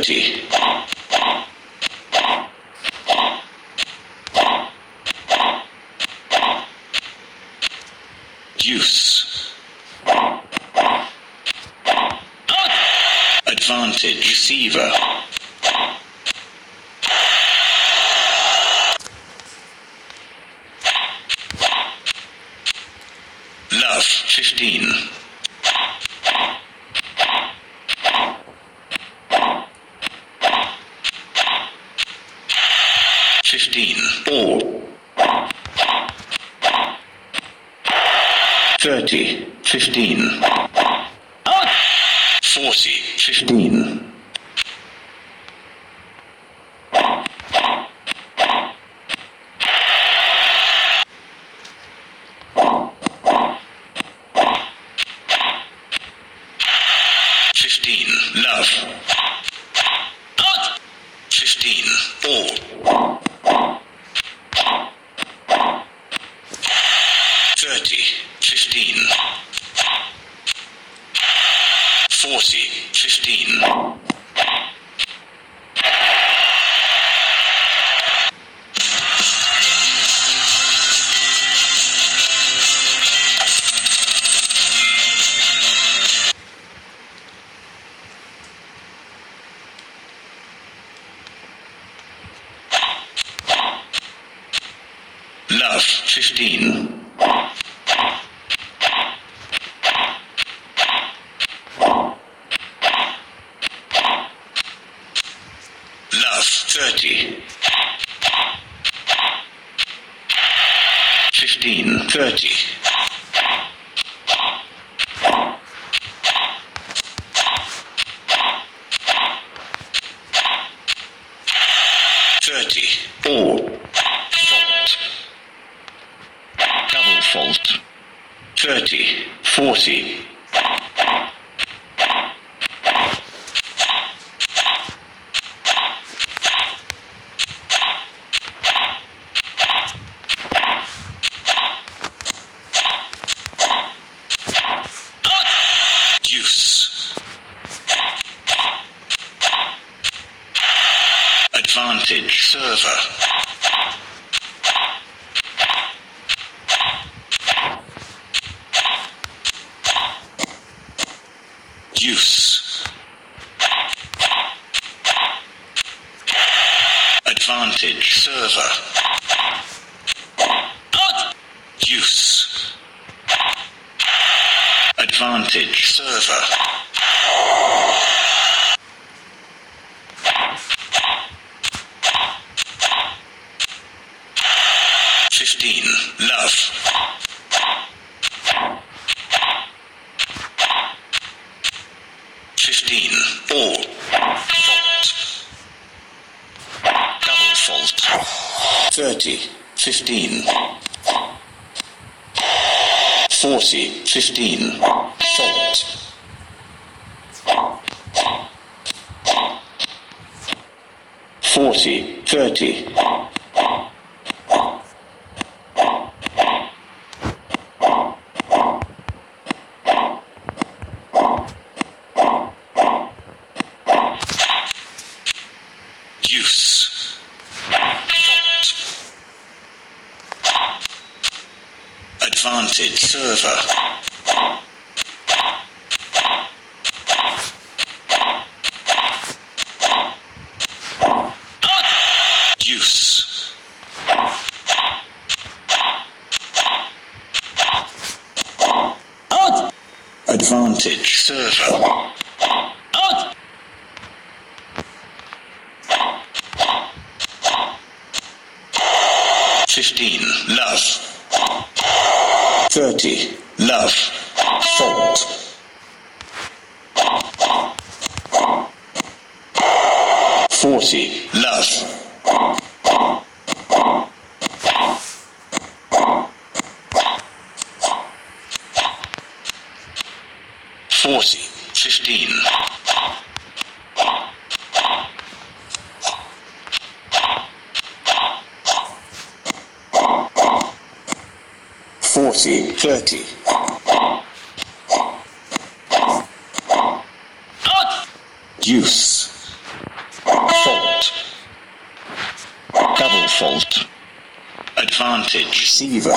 Thirty. Deuce. Advantage. Receiver. 30, 15. 40, 15. Advantage server. Deuce. Advantage server. Deuce. Advantage server. Fifteen. Love. Fifteen. All. Fault. Double fault. Thirty. Fifteen. Forty. Fifteen. Fault. Forty. Thirty. 15. 40, 30. Fault. Double fault. Advantage. Receiver.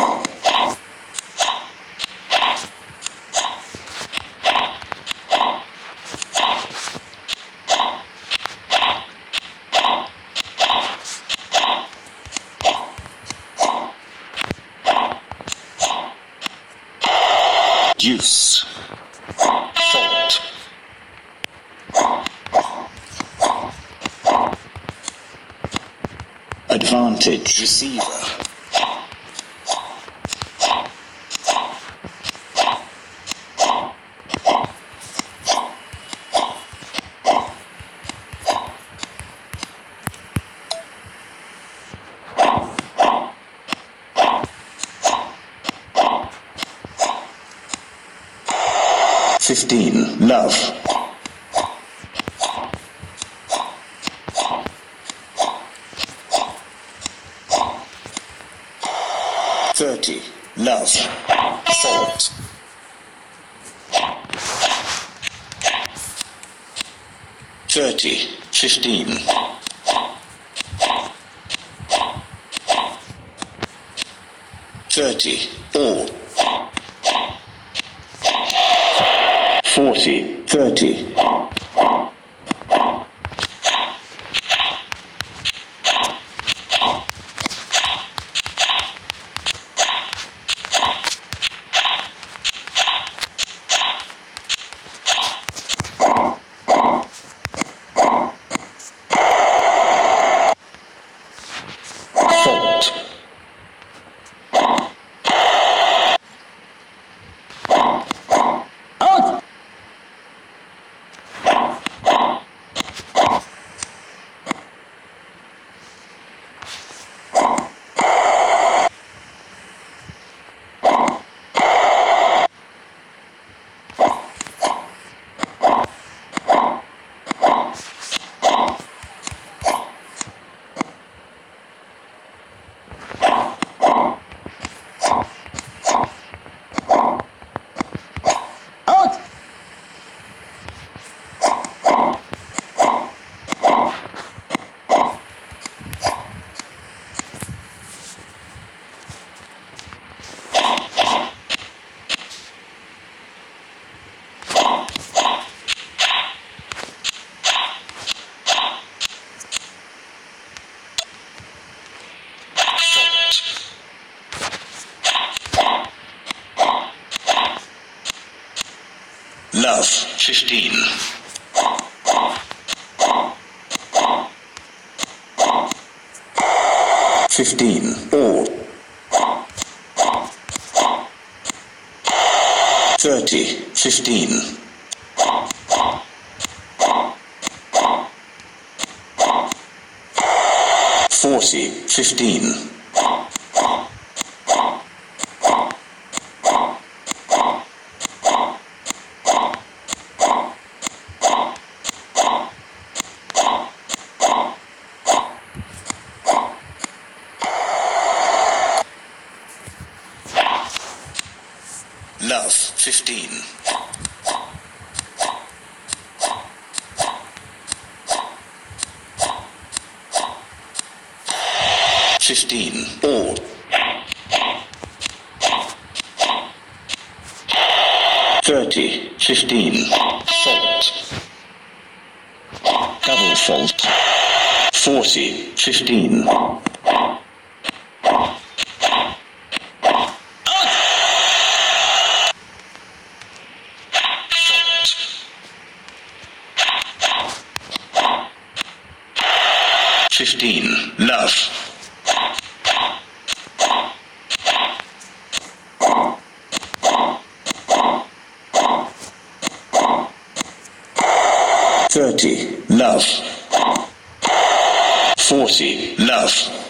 Advantage. Receiver. Fifteen. Love. Thirty. Love. Fault. Thirty. Fifteen. Thirty. All. Forty. Thirty. love. 15. Fifteen. All. Thirty. Fifteen. Forty. Fifteen. 15. Love. Thirty, love. Forty, love.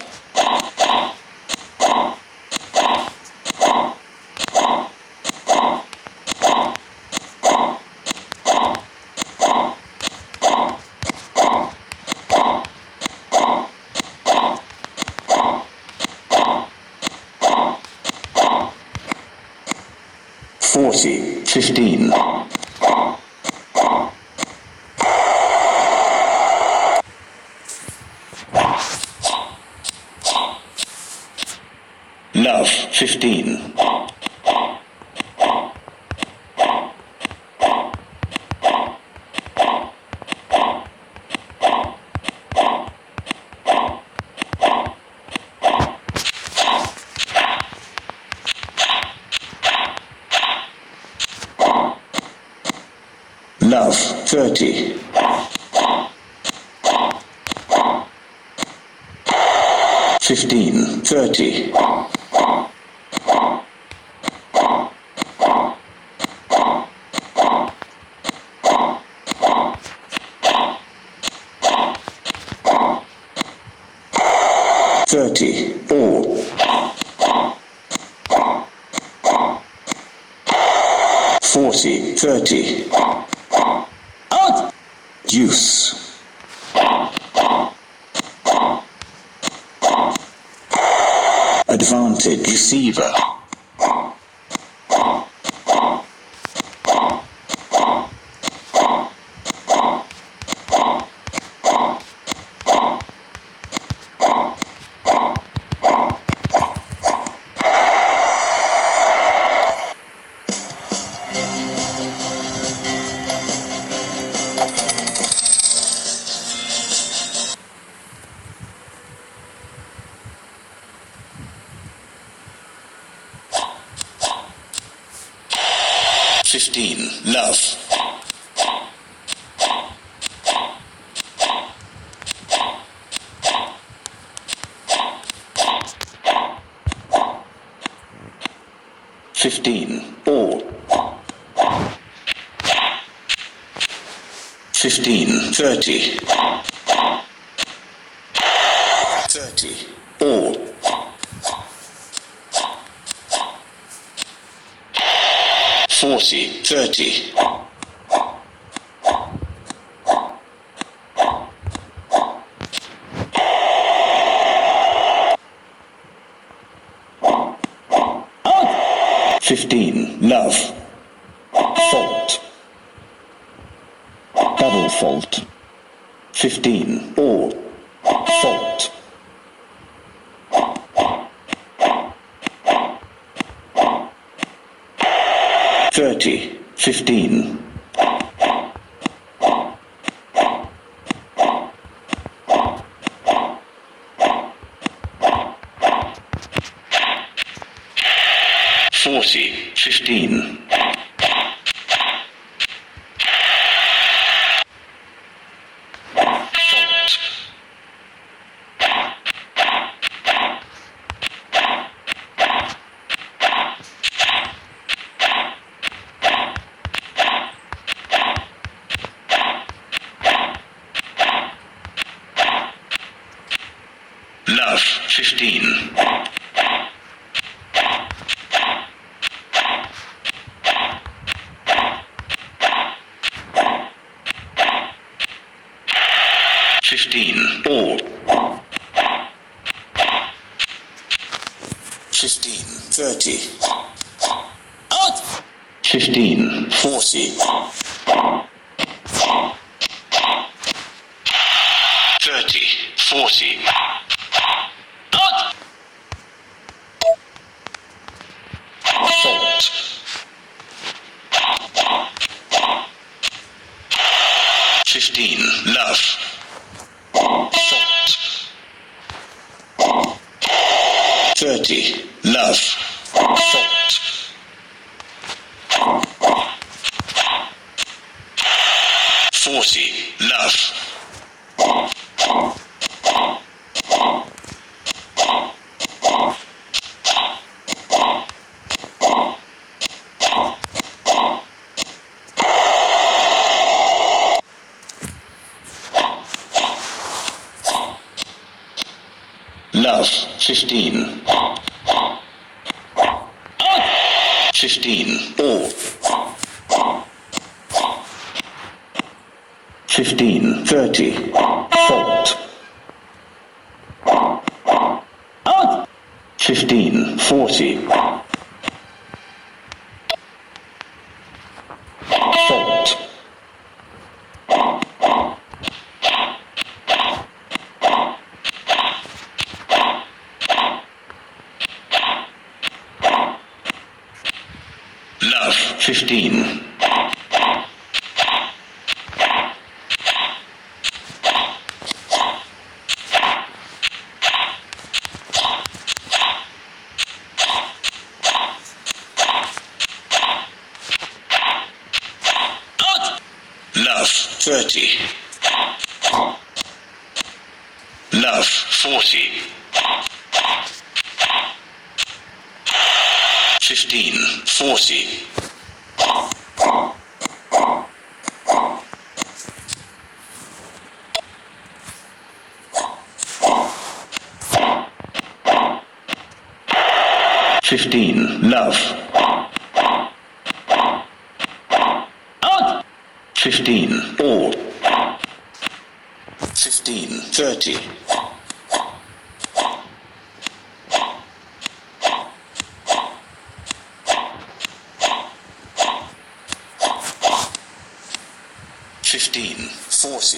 15. Love. Fifteen. All. Fifteen. Thirty. 30 love. 15. 40.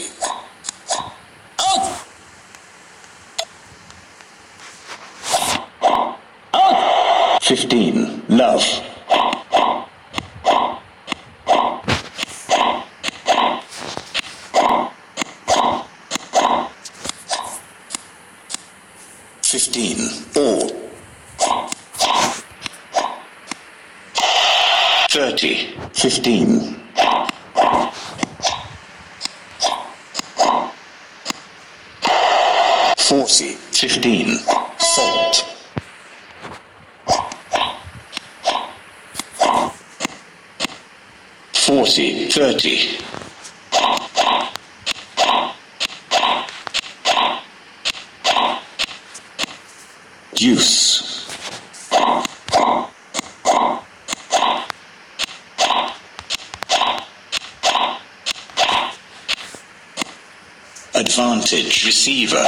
Out! 15. Love. Fifteen. All. Thirty. Fifteen. 40, 30. Deuce. Advantage receiver.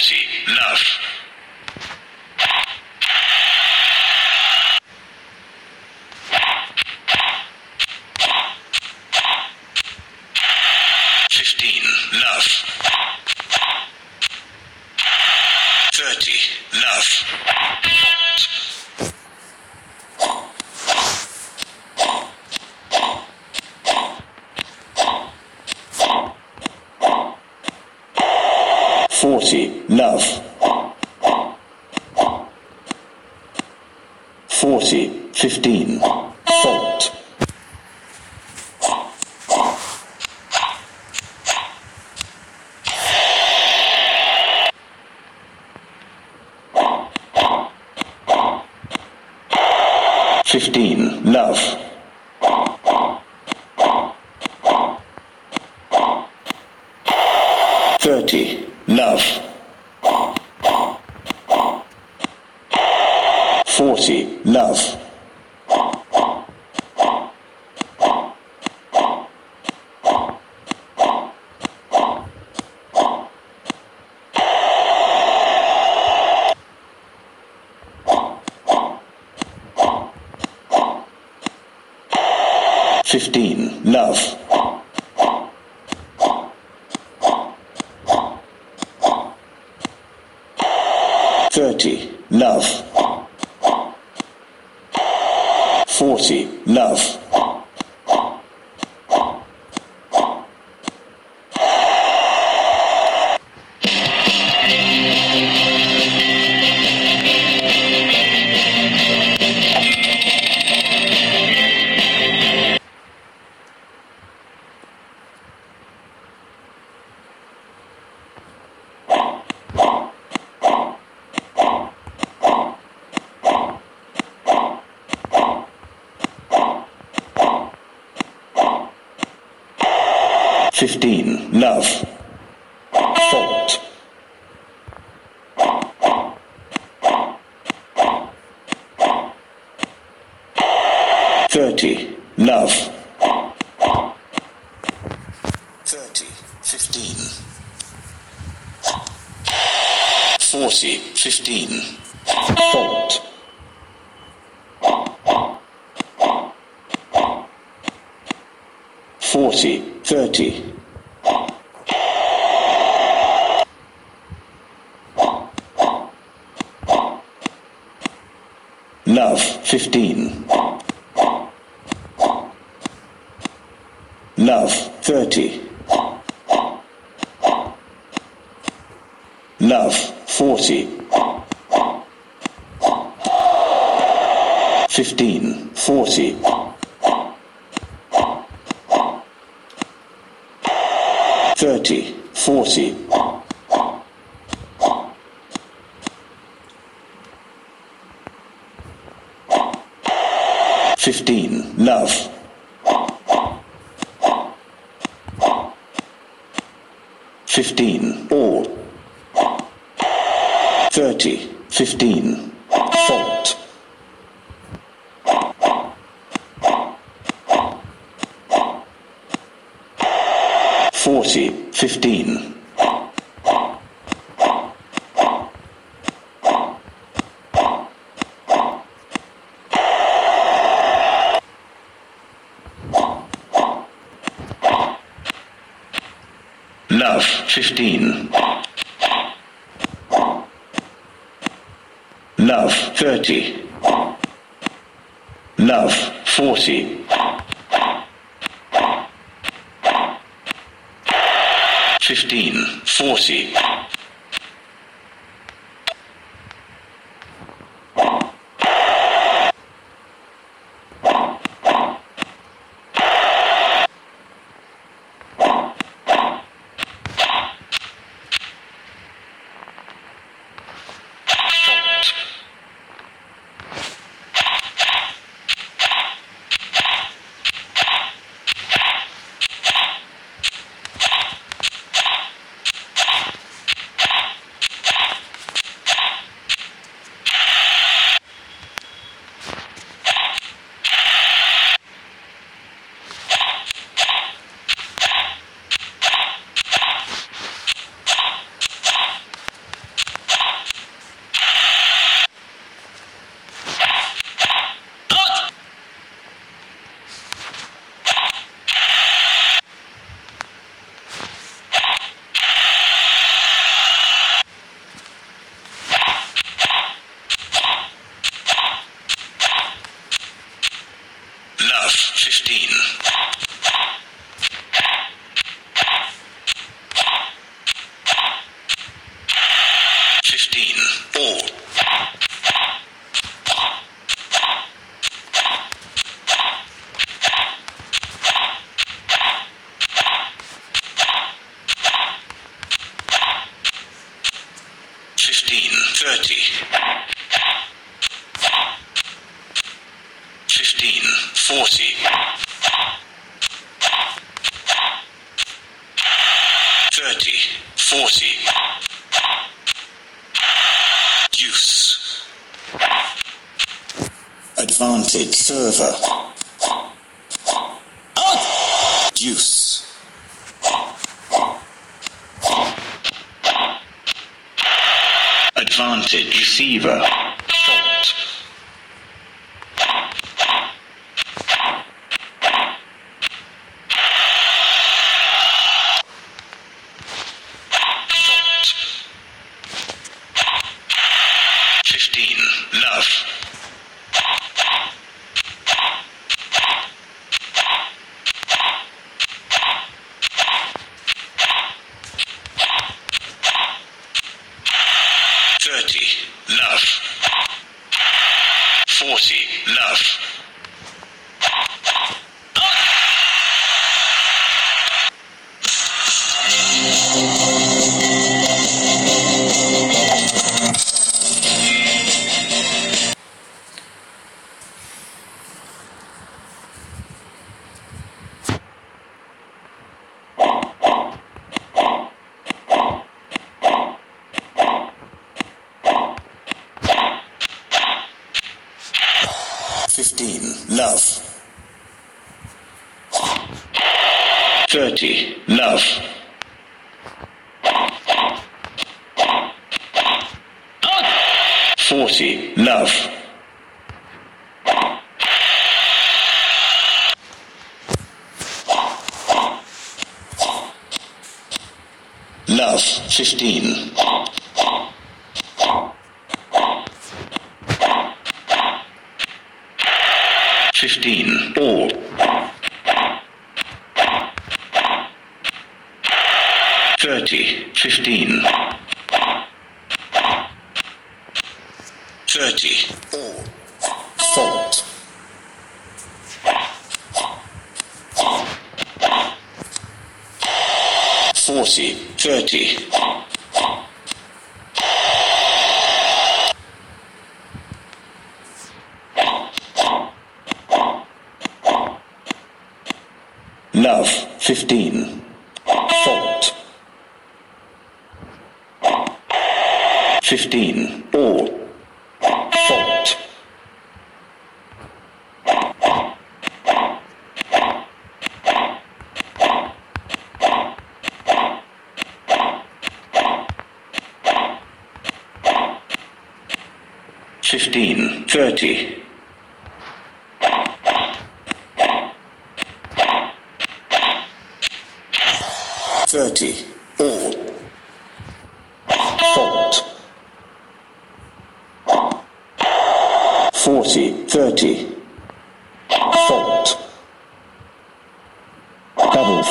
Forty. Love. 30. Love. 30. 15. 40. 15. Fault. 40. 30. 15. 30. Love, 40. 15, 40. Thirty, forty. 40 love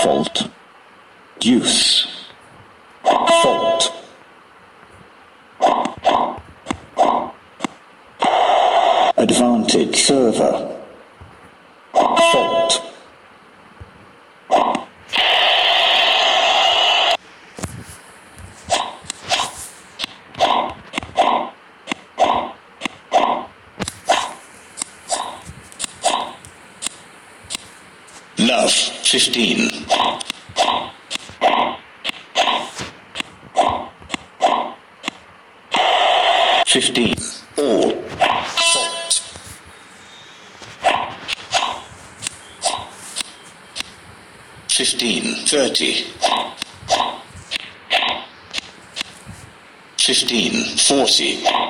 Fault. Deuce. Fault. Advantage server. 40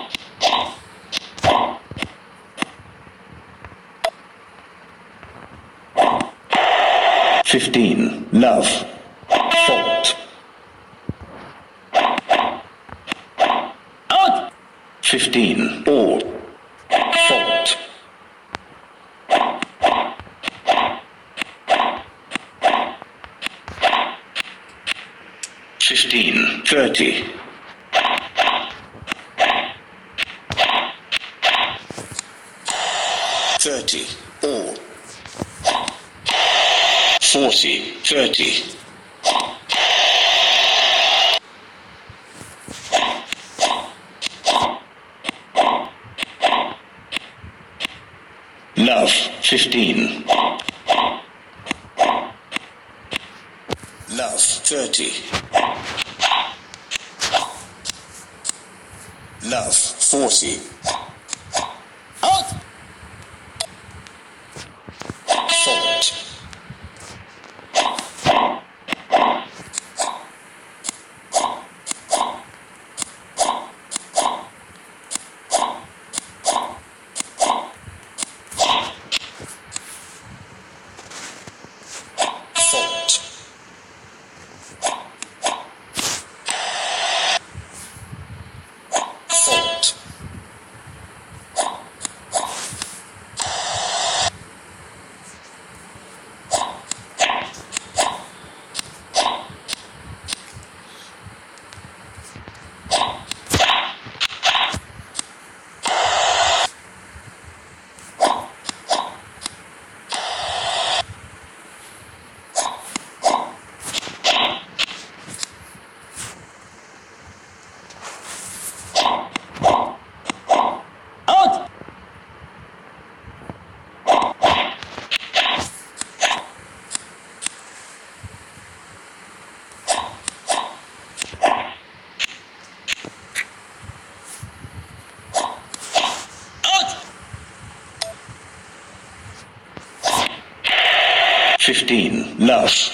15. Lust.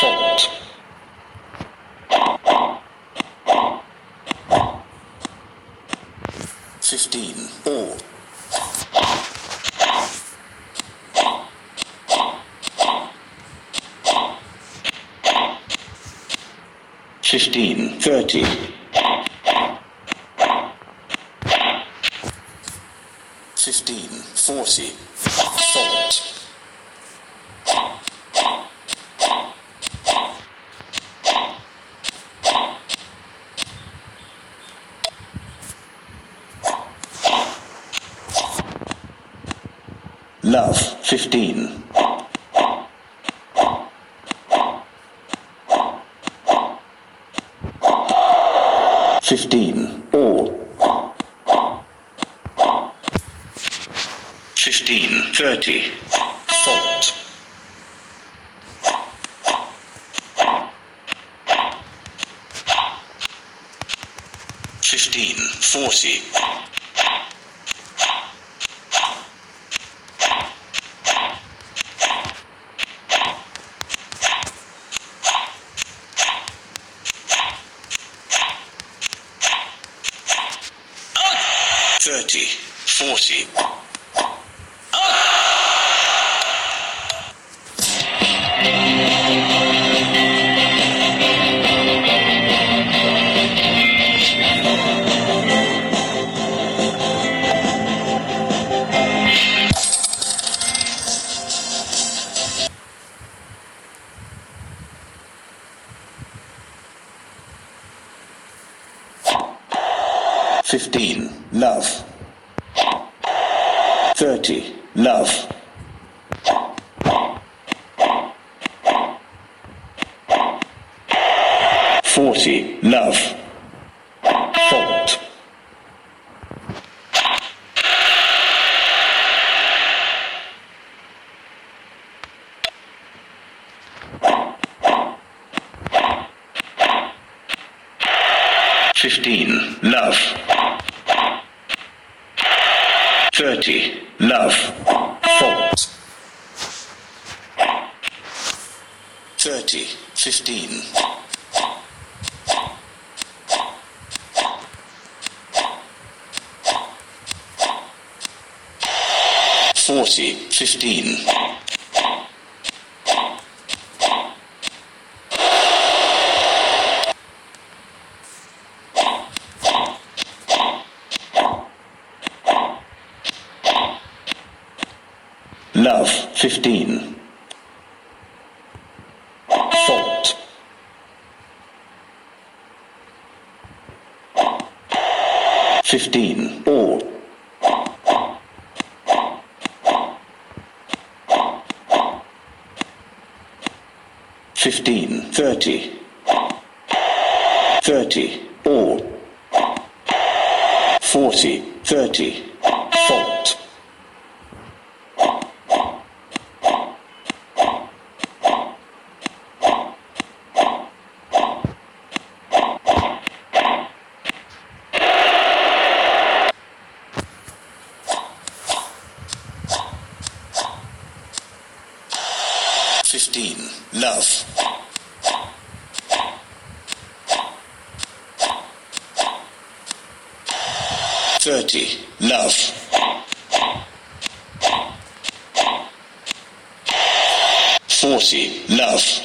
Salt. Fifteen. All. Fifteen. Thirty. Fifteen. Forty. 30, 40, 15 quality love. Forty, love.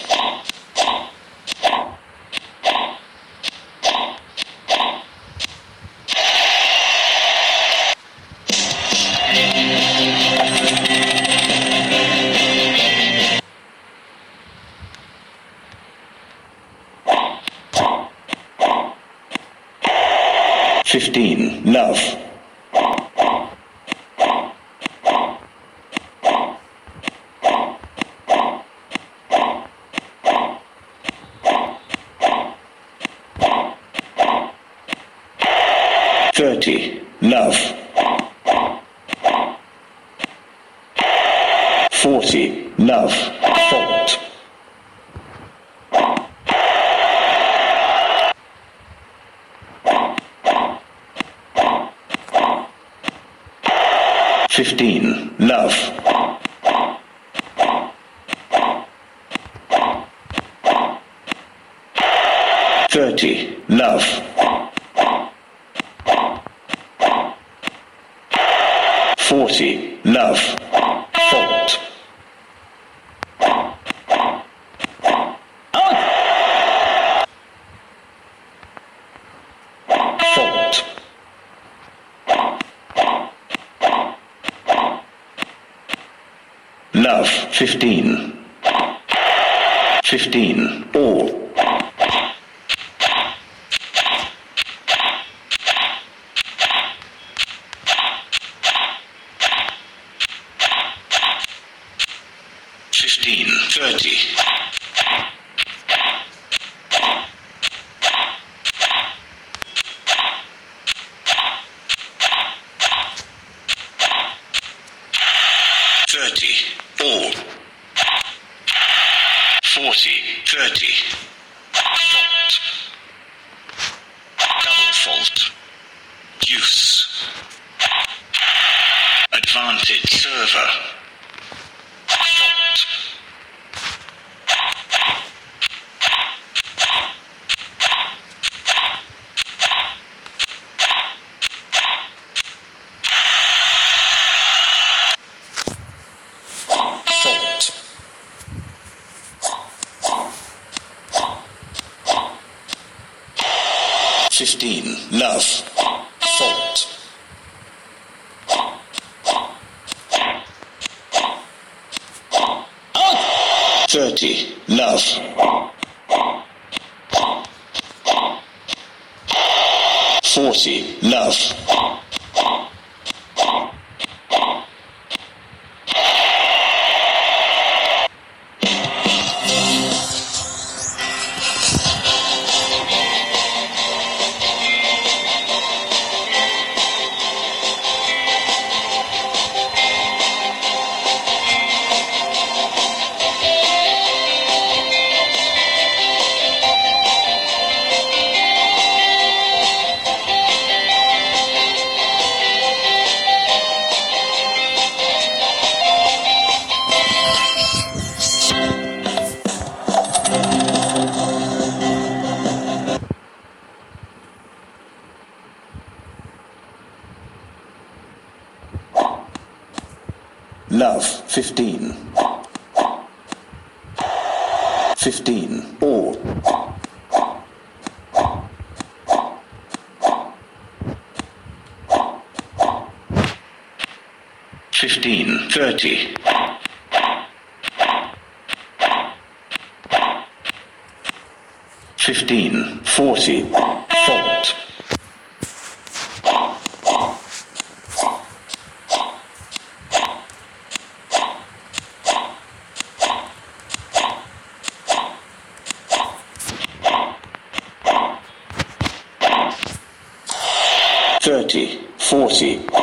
40.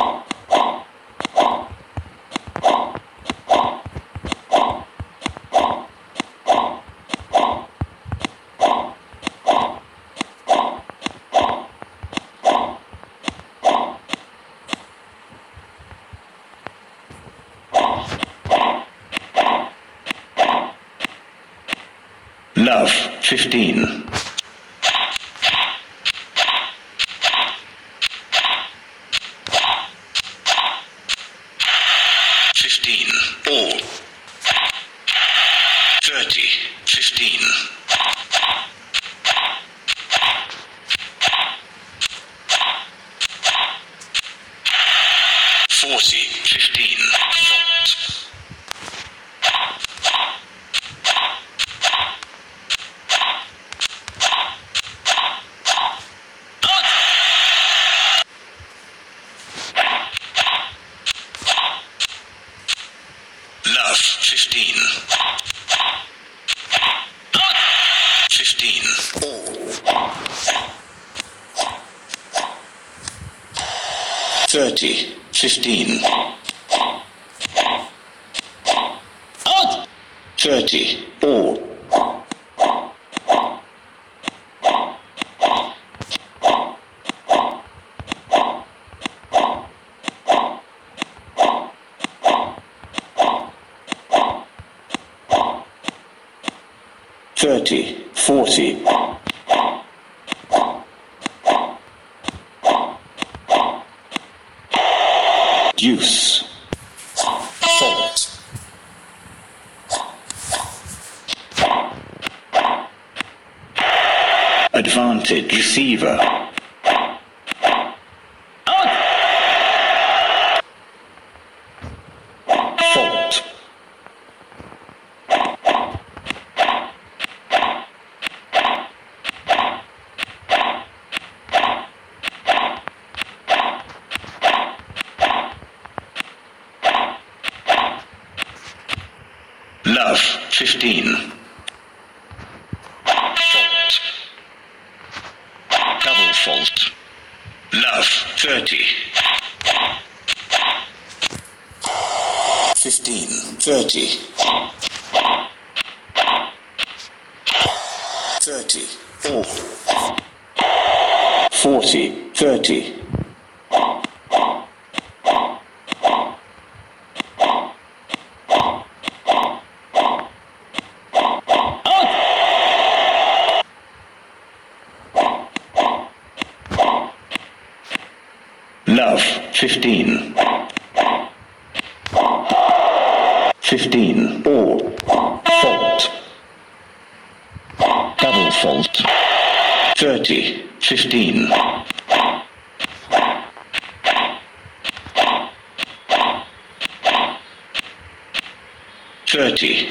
reality.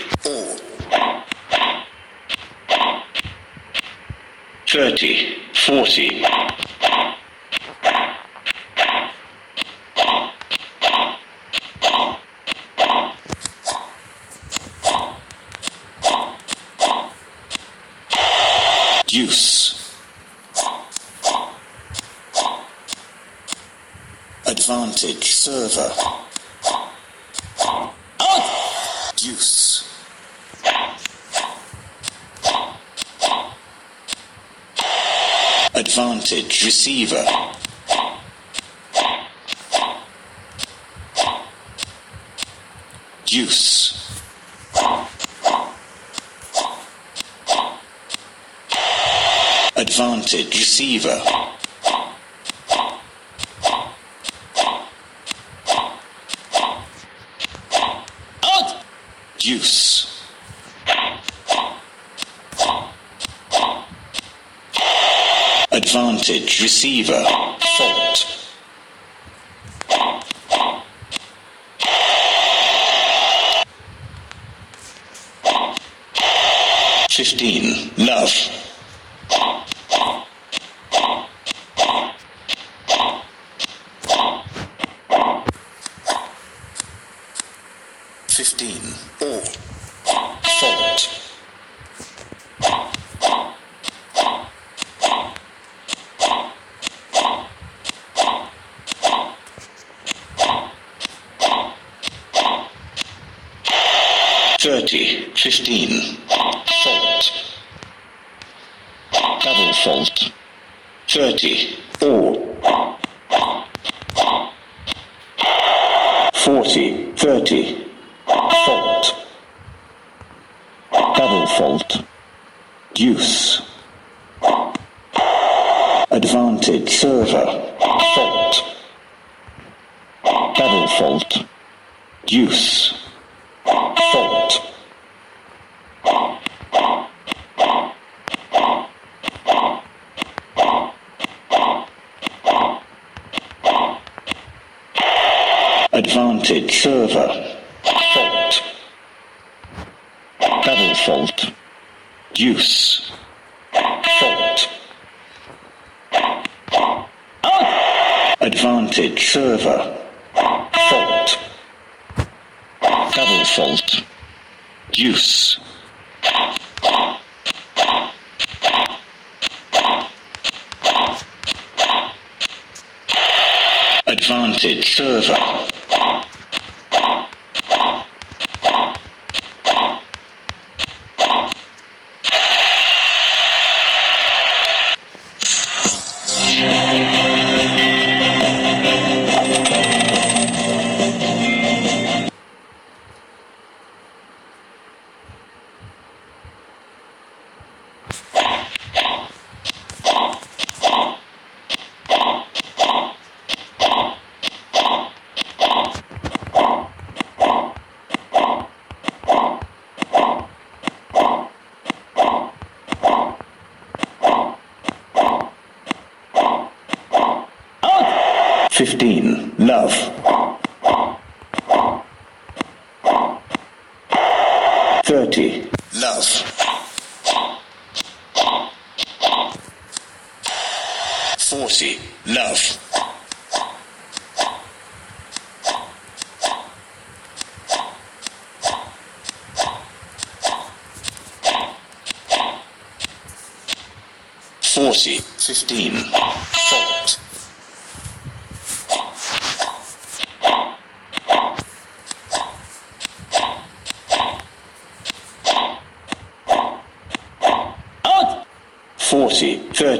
receiver. Deuce advantage. Receiver. Out deuce advantage, receiver, fault. Fifteen, love. 15. Fault. Double fault. 30. Or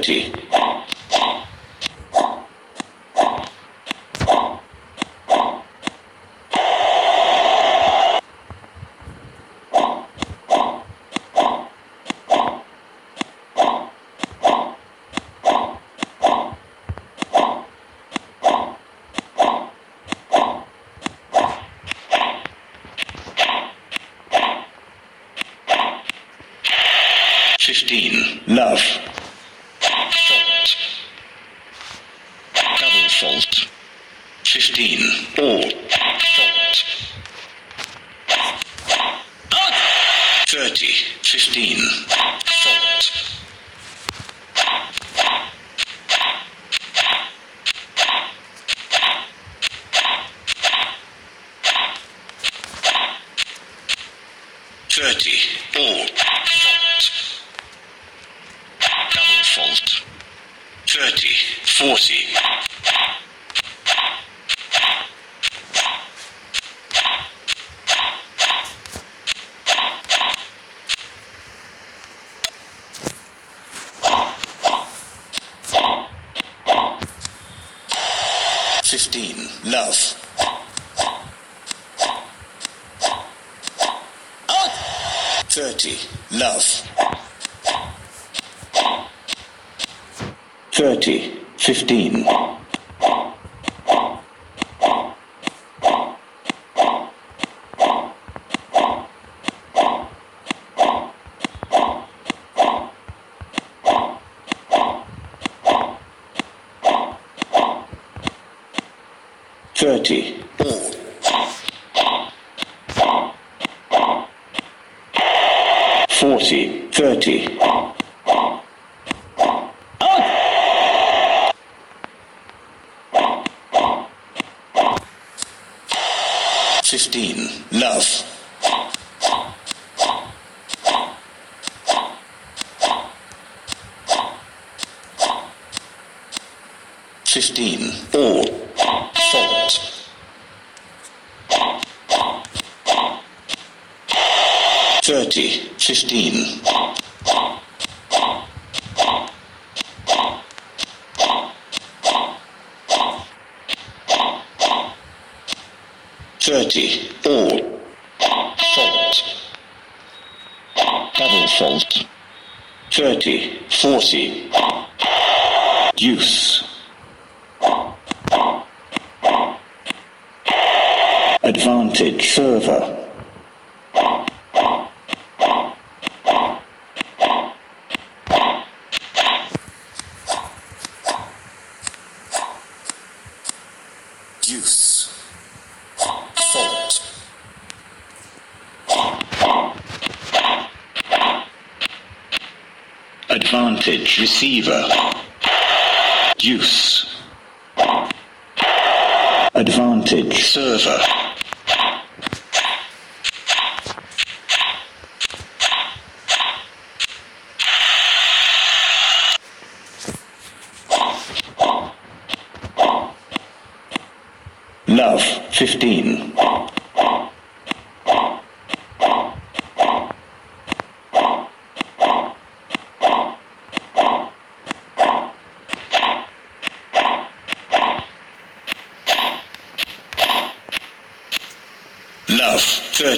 ability 15. Love. 30. Love. 30. 15. receiver, deuce, advantage, server. Love, 15.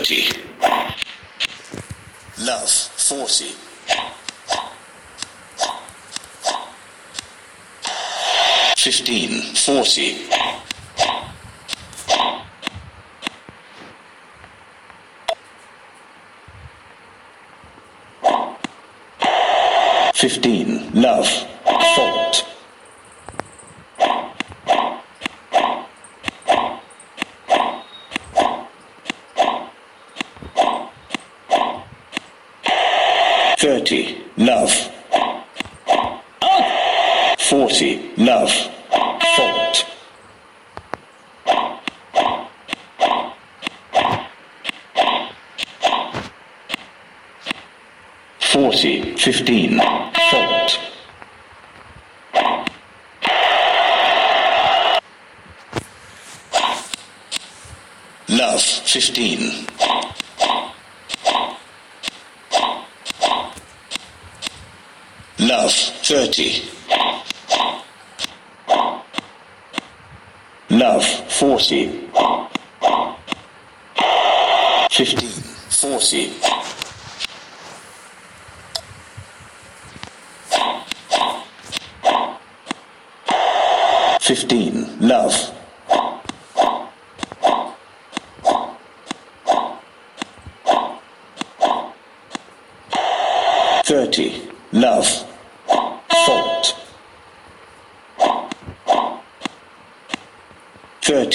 30. Love, 40. Fifteen, forty. Fifteen, love. 30. Love. Out. 40. Love. Fault. Forty, fifteen, fault. Love, fifteen. Love, Love, forty. Fifteen, forty. Fifteen, love. Thirty, love.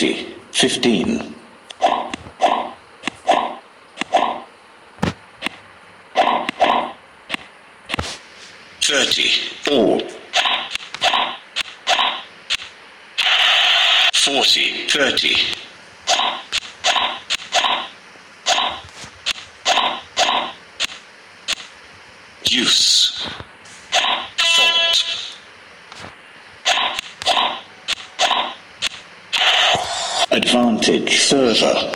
30, 15. Thirty, all. Forty, thirty. Deuce. Advantage server.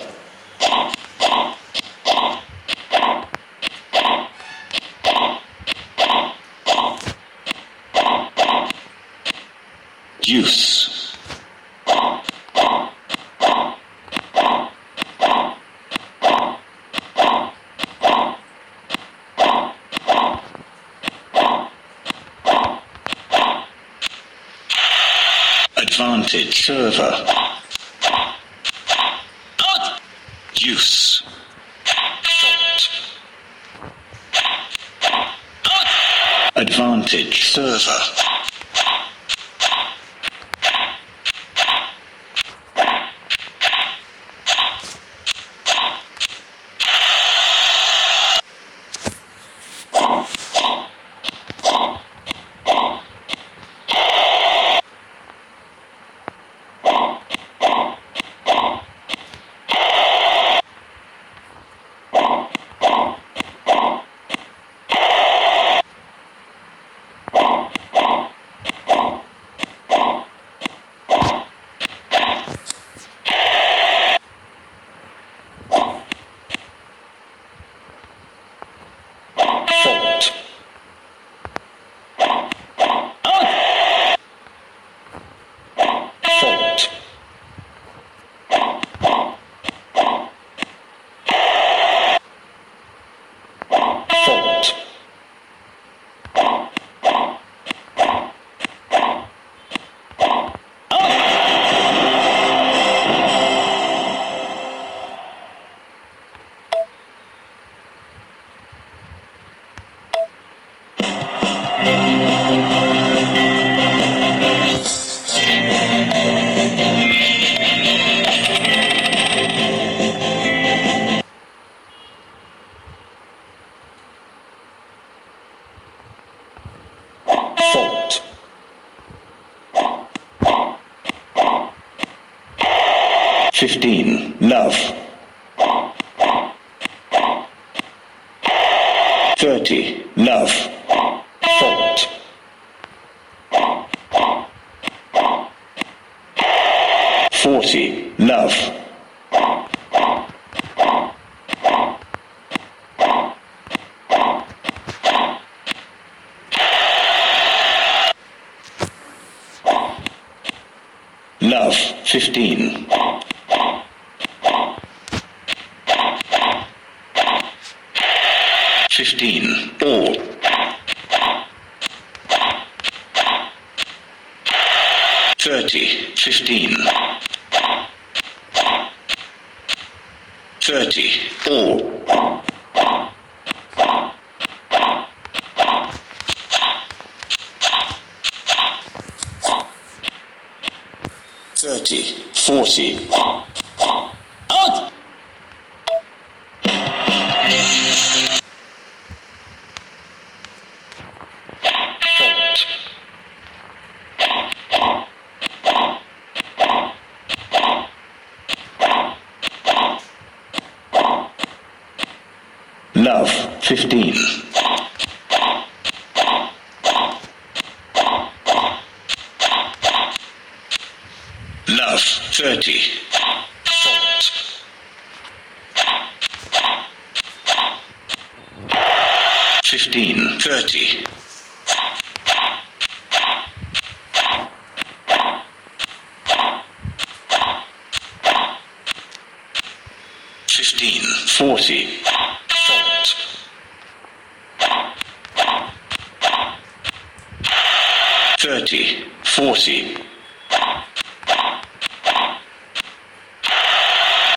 Deuce.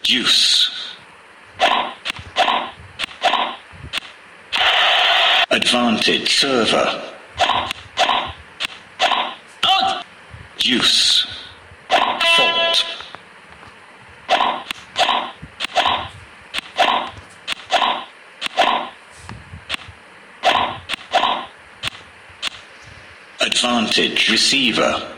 Deuce. Advantage server. Deuce. Fault. Advantage receiver.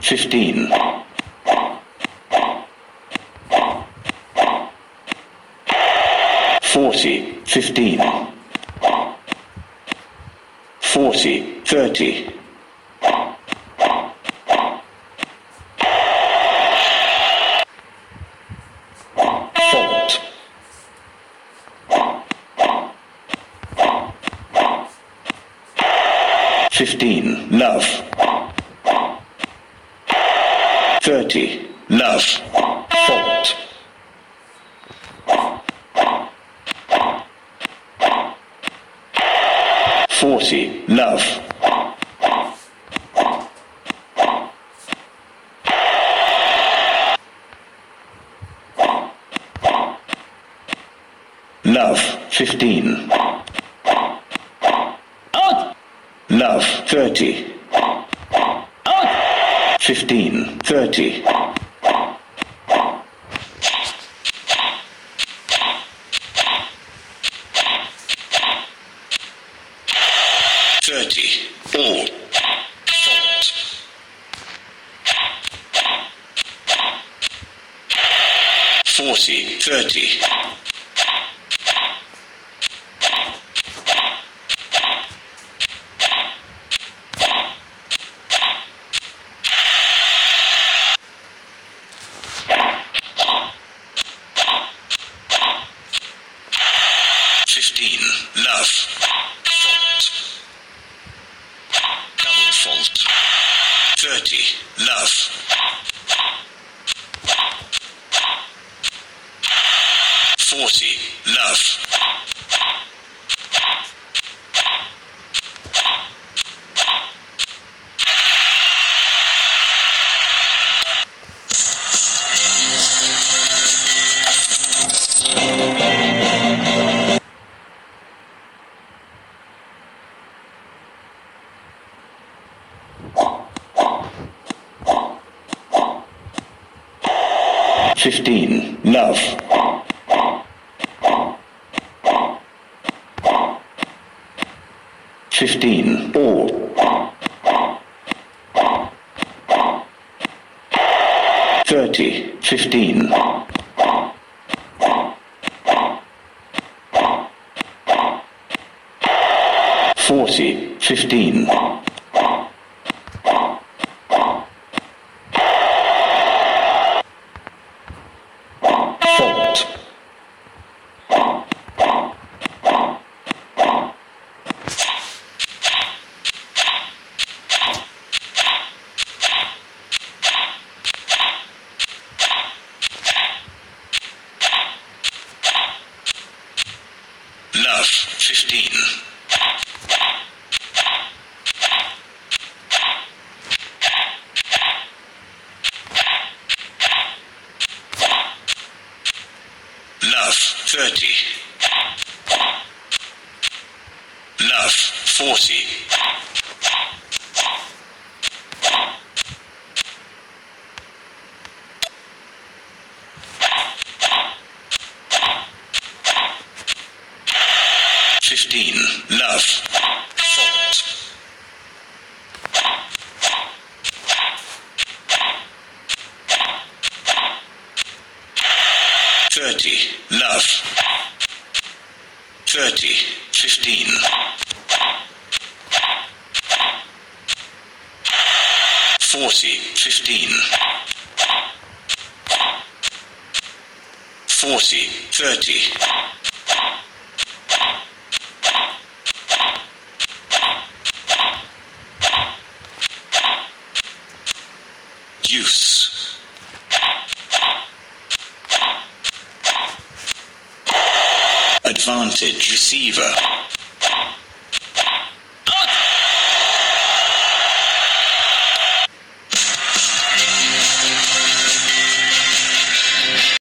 15. Forty, fifteen. Forty, thirty. Yeah. 15. Love. Fifteen. All. Thirty. Fifteen. Forty. Fifteen.